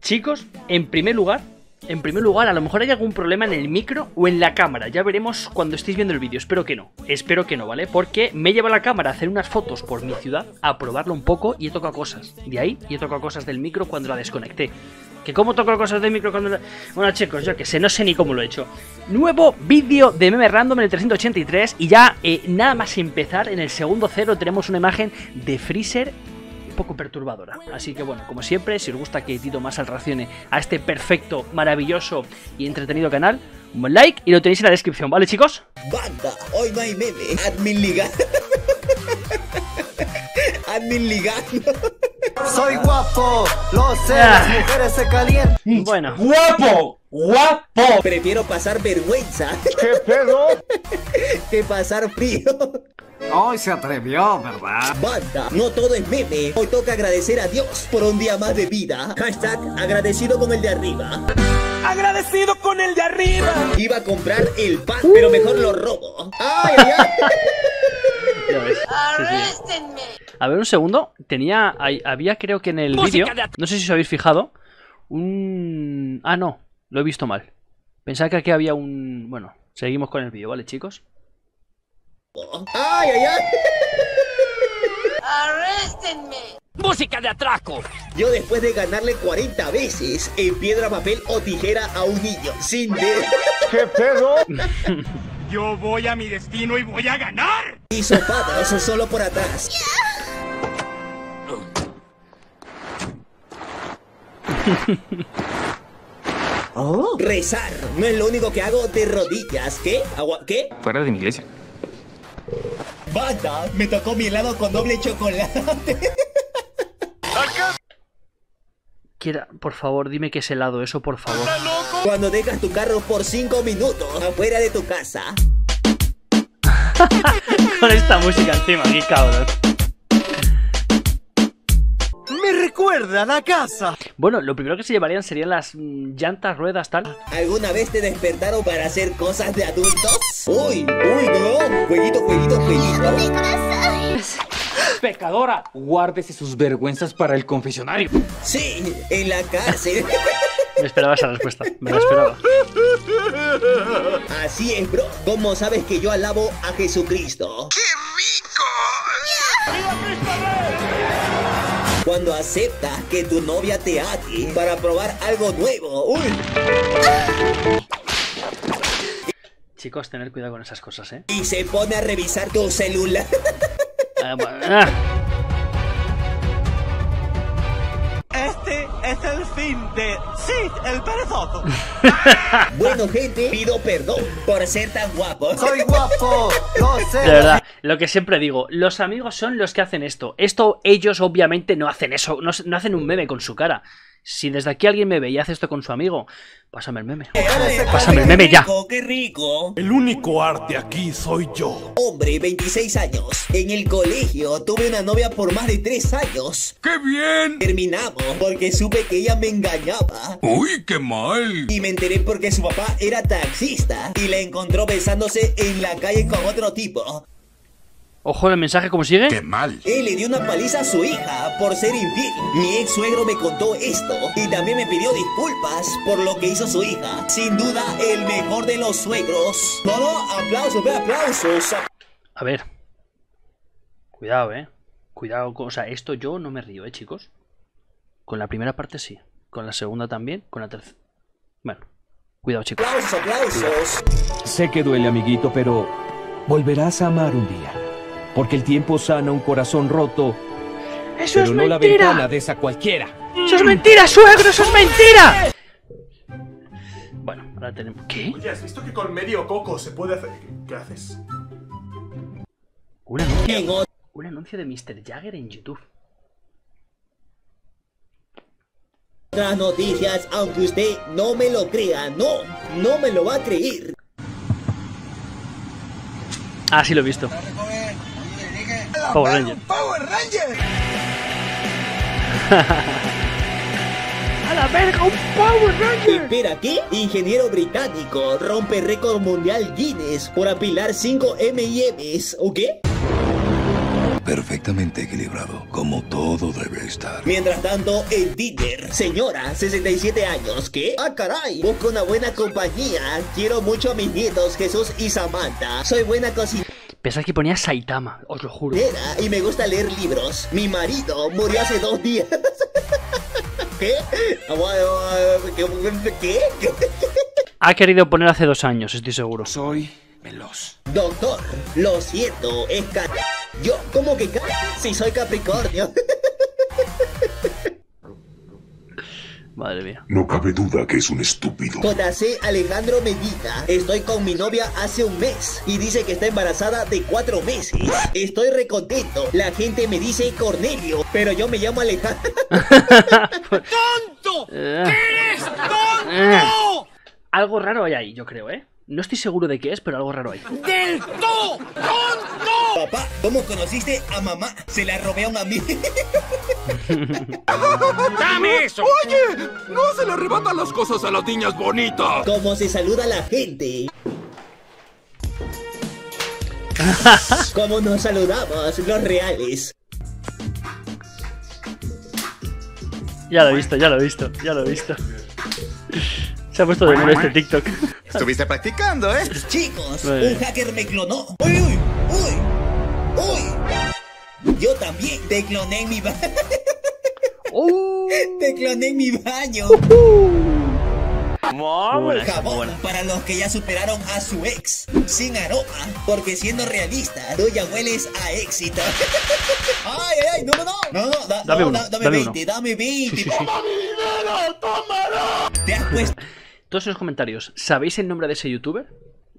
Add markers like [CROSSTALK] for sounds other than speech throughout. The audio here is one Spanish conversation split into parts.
Chicos, en primer lugar, en primer lugar, a lo mejor hay algún problema en el micro o en la cámara. Ya veremos cuando estéis viendo el vídeo. Espero que no. Espero que no, ¿vale? Porque me lleva la cámara a hacer unas fotos por mi ciudad, a probarlo un poco y he tocado cosas. De ahí, y he tocado cosas del micro cuando la desconecté. ¿Que cómo toco cosas del micro cuando la... Bueno, chicos, yo que sé, no sé ni cómo lo he hecho. Nuevo vídeo de meme random en el 383 y ya, eh, nada más empezar, en el segundo cero tenemos una imagen de Freezer poco perturbadora. Así que bueno, como siempre, si os gusta que Tito más al racione a este perfecto, maravilloso y entretenido canal, un buen like y lo tenéis en la descripción, ¿vale chicos? Banda, hoy no hay meme. Admin Liga. [LAUGHS] Admin Liga. Soy guapo, lo sé, las mujeres se calientan. Bueno, ¡Guapo! ¡Guapo! Prefiero pasar vergüenza ¿Qué pedo? [LAUGHS] que pasar frío. Hoy se atrevió, ¿verdad? Banda, no todo es meme. Hoy toca agradecer a Dios por un día más de vida. Hashtag agradecido con el de arriba. ¡Agradecido con el de arriba! Iba a comprar el pan, pero mejor lo robo. ¡Ay, ay, ay! Sí, sí. A ver, un segundo. Tenía. hay- había, creo que en el vídeo. No sé si os habéis fijado. Un. Ah, no. Lo he visto mal. Pensaba que aquí había un. Bueno, seguimos con el vídeo, ¿vale, chicos? ¡Ay, ay, ay! ¡Música de atraco! Yo después de ganarle 40 veces en piedra, papel o tijera a un niño sin de... ¿Qué pedo? [LAUGHS] Yo voy a mi destino y voy a ganar. y sopados solo por atrás. [LAUGHS] Oh. Rezar no es lo único que hago de rodillas. ¿Qué? ¿Agua? ¿Qué? Fuera de mi iglesia. Banda, me tocó mi helado con doble chocolate. Quiera, por favor, dime que es helado eso, por favor. Cuando dejas tu carro por 5 minutos afuera de tu casa. [LAUGHS] Con esta música encima, qué cabrón. Recuerda la casa. Bueno, lo primero que se llevarían serían las mm, llantas, ruedas, tal. ¿Alguna vez te despertaron para hacer cosas de adultos? Uy, uy, no. Jueguito, jueguito, jueguito. [LAUGHS] Pecadora, guárdese sus vergüenzas para el confesionario. Sí, en la cárcel. [LAUGHS] Me esperaba esa respuesta, me la esperaba. Así es, bro. ¿Cómo sabes que yo alabo a Jesucristo? ¡Qué rico! Cuando aceptas que tu novia te ate para probar algo nuevo. Uy. Chicos, tener cuidado con esas cosas, ¿eh? Y se pone a revisar tu celular. Ah, de Sid el perezoso. [LAUGHS] bueno, gente, pido perdón por ser tan guapo. Soy guapo, lo [LAUGHS] sé. De verdad, lo que siempre digo, los amigos son los que hacen esto. Esto ellos obviamente no hacen eso, no, no hacen un meme con su cara. Si desde aquí alguien me ve y hace esto con su amigo, pásame el meme. Pásame el meme ya. ¡Qué rico! El único arte aquí soy yo. Hombre, 26 años. En el colegio tuve una novia por más de 3 años. ¡Qué bien! Terminamos porque supe que ella me engañaba. ¡Uy, qué mal! Y me enteré porque su papá era taxista y la encontró besándose en la calle con otro tipo. Ojo el mensaje, ¿cómo sigue? ¡Qué mal! Él le dio una paliza a su hija por ser infiel. Mi ex suegro me contó esto y también me pidió disculpas por lo que hizo su hija. Sin duda, el mejor de los suegros. No, no, aplausos, ve aplausos. A ver. Cuidado, eh. Cuidado, con- o sea, esto yo no me río, eh, chicos. Con la primera parte sí. Con la segunda también. Con la tercera. Bueno. Cuidado, chicos. Aplausos, aplausos. Sé que duele, amiguito, pero volverás a amar un día. Porque el tiempo sana un corazón roto, ¡Eso pero no la ventana de esa cualquiera. ¡Eso es mentira, suegro! ¡Eso es mentira! Bueno, ahora tenemos. ¿Qué? Oye, ¿has visto que con medio coco se puede hacer... ¿Qué, qué haces? Un anuncio. Otras Un anuncio de Mr. Jagger en YouTube. noticias, aunque usted no me lo crea, no, no me lo va a creer. Ah, sí lo he visto. Power Ranger. Power Ranger. [LAUGHS] ¡A la verga, un Power Ranger! Espera, ¿qué? Ingeniero británico rompe récord mundial Guinness por apilar 5 M&M's, ¿o qué? perfectamente equilibrado, como todo debe estar. Mientras tanto, en Tinder, señora, 67 años, ¿qué? Ah, caray, busco una buena compañía. Quiero mucho a mis nietos, Jesús y Samantha. Soy buena cocinera Pensaba que ponía Saitama, os lo juro. y me gusta leer libros. Mi marido murió hace dos días. [LAUGHS] ¿Qué? ¿Qué? ¿Qué? Ha querido poner hace dos años, estoy seguro. Soy veloz. Doctor, lo siento, es ca... Yo, ¿cómo que ca... Si soy Capricornio. [LAUGHS] Madre mía. No cabe duda que es un estúpido. JC Alejandro Medina. Estoy con mi novia hace un mes y dice que está embarazada de cuatro meses. Estoy recontento. La gente me dice Cornelio, pero yo me llamo Alejandro. [LAUGHS] ¡Tonto! Eh. ¡Eres Eh. tonto! Algo raro hay ahí, yo creo, ¿eh? No estoy seguro de qué es, pero algo raro hay. ¡Del todo! ¡Tonto! Papá, ¿cómo conociste a mamá? Se la robé a un amigo. [LAUGHS] ¡Dame eso! ¡Oye! ¡No se le arrebatan las cosas a las niñas bonitas! ¿Cómo se saluda a la gente? [LAUGHS] ¿Cómo nos saludamos los reales? Ya lo he visto, ya lo he visto, ya lo he visto. Se ha puesto de moda este TikTok. Estuviste practicando, ¿eh? Chicos, Vale. un hacker me clonó. ¡Uy, uy! ¡Uy! ¡Uy! Yo también te cloné en mi baño. [LAUGHS] ¡Uh! Te cloné en mi baño. Buena esa, Jabón para los que ya superaron a su ex. Sin aroma, porque siendo realista, tú ya hueles a éxito. [LAUGHS] ¡Ay, ay, ay! ¡No, no, no! No, no, da- Dame no, uno, da- dame dame 20, dame 20. Sí, sí, sí. Te has puesto Todos en los comentarios, ¿sabéis el nombre de ese youtuber?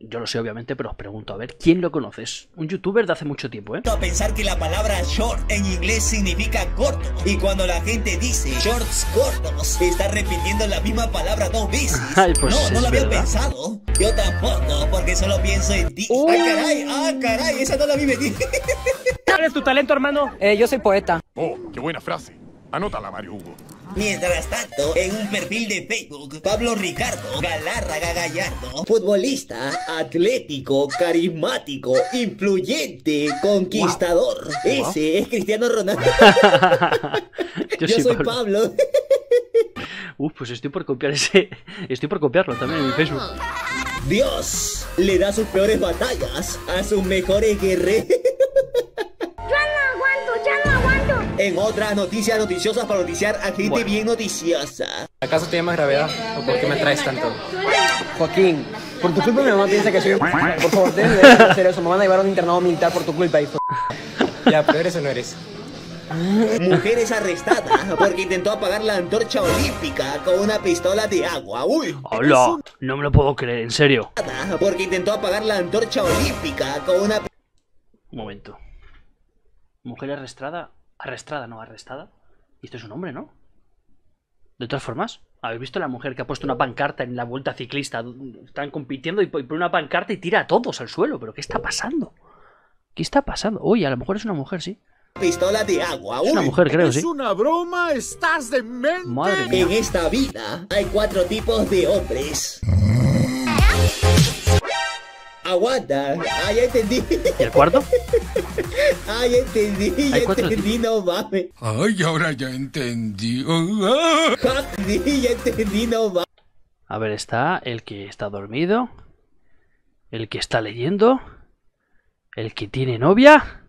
Yo lo sé, obviamente, pero os pregunto, a ver, ¿quién lo conoces? Un youtuber de hace mucho tiempo, ¿eh? a pensar que la palabra short en inglés significa corto. Y cuando la gente dice shorts cortos, está repitiendo la misma palabra dos veces. [LAUGHS] Ay, pues no, no lo había verdad. pensado. Yo tampoco, porque solo pienso en ti. ¡Ah, caray! ¡Ah, caray! Esa no la vi venir. [LAUGHS] ¿Cuál es tu talento, hermano? Eh, yo soy poeta. Oh, qué buena frase. Anótala, Mario Hugo. Mientras tanto, en un perfil de Facebook, Pablo Ricardo Galárraga Gallardo, futbolista, atlético, carismático, influyente, conquistador. Ese es Cristiano Ronaldo. [LAUGHS] Yo, Yo soy soy Pablo. Pablo. [LAUGHS] Uf, pues estoy por copiar ese. Estoy por copiarlo también en mi Facebook. Dios le da sus peores batallas a sus mejores guerreros. En otras noticias noticiosas para noticiar a gente Bueno. bien noticiosa. ¿Acaso te llamas gravedad? ¿O por qué me traes tanto? Joaquín, por tu culpa mi mamá piensa que soy un... Por favor, dejen de hacer eso. Me van a llevar a un internado militar por tu culpa, hijo. Ya, pero eres o no eres. Mujer es arrestada porque intentó apagar la antorcha olímpica con una pistola de agua. Uy. ¡Hola! No me lo puedo creer, en serio. Porque intentó apagar la antorcha olímpica con una Un momento. Mujer arrestada. Arrestada, no, arrestada. Y esto es un hombre, ¿no? De todas formas, ¿habéis visto la mujer que ha puesto una pancarta en la vuelta ciclista? Están compitiendo y pone una pancarta y tira a todos al suelo. ¿Pero qué está pasando? ¿Qué está pasando? Oye, a lo mejor es una mujer, sí. pistola de agua. Es una Uy. mujer, creo, sí. una broma? ¿Estás demente? Madre mía. En esta vida hay cuatro tipos de hombres. Aguanta. Ah, ya entendí. ¿Y el cuarto? [LAUGHS] Ah, ya entendí. Ya entendí, no mames. Ay, ahora ya entendí. [LAUGHS] Entendí, ya entendí, no mames. A ver, está el que está dormido. El que está leyendo. El que tiene novia.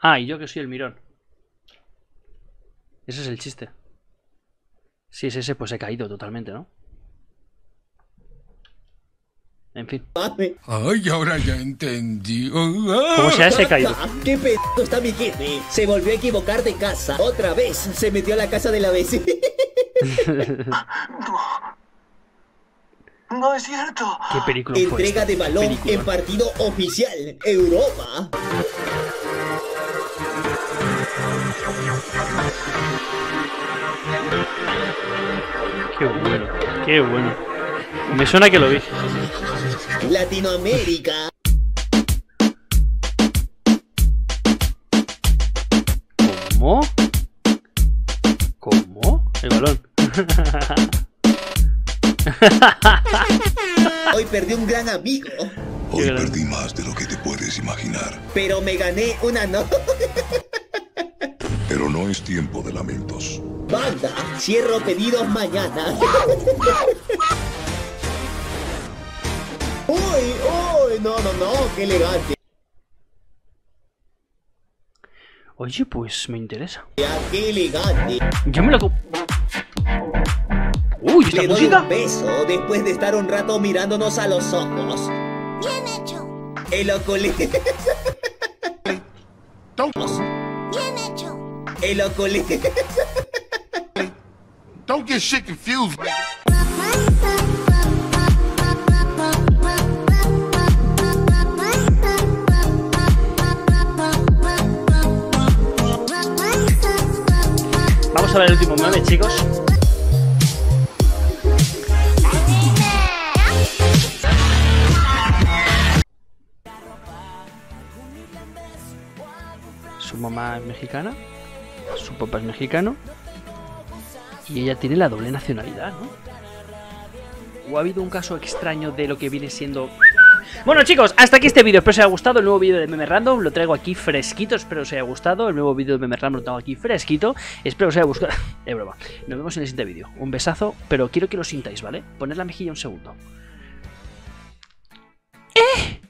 Ah, y yo que soy el mirón. Ese es el chiste. Si es ese, pues he caído totalmente, ¿no? En fin. Ay, ahora ya entendí. Como sea he caído. Ah, ¡Qué pedo está mi jefe! Se volvió a equivocar de casa. Otra vez se metió a la casa de la vecina. [LAUGHS] No es cierto. ¿Qué película Entrega de balón Película. en partido oficial. Europa. Qué bueno, qué bueno. Me suena que lo vi. Latinoamérica. ¿Cómo? ¿Cómo? El balón. [LAUGHS] Hoy perdí un gran amigo. Hoy perdí más de lo que te puedes imaginar. Pero me gané una no. Pero no es tiempo de lamentos. Banda, cierro pedidos mañana. [LAUGHS] qué elegante. Oye, pues me interesa. Ya, qué elegante. Yo me lo... Uy, esta Le doy música. un beso después de estar un rato mirándonos a los ojos. Bien hecho. El oculé. Bien hecho. El oculé. Don't get shit confused. Vamos a ver el último meme, chicos. Su mamá es mexicana, su papá es mexicano y ella tiene la doble nacionalidad, ¿no? ¿O ha habido un caso extraño de lo que viene siendo bueno chicos, hasta aquí este vídeo, espero os haya gustado el nuevo vídeo de Meme Random, lo traigo aquí fresquito, espero que os haya gustado, el nuevo vídeo de Meme Random lo tengo aquí fresquito, espero que os haya gustado, [LAUGHS] de broma, nos vemos en el siguiente vídeo, un besazo, pero quiero que lo sintáis, ¿vale? Poned la mejilla un segundo. ¡Eh!